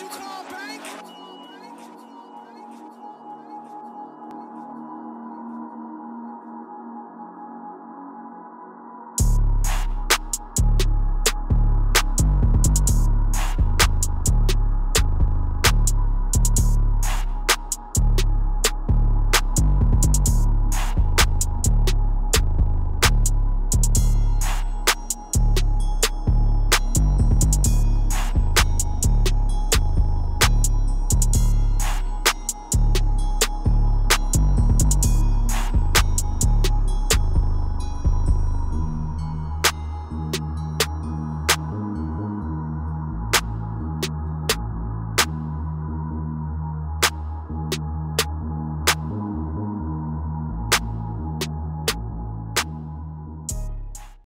you call bank?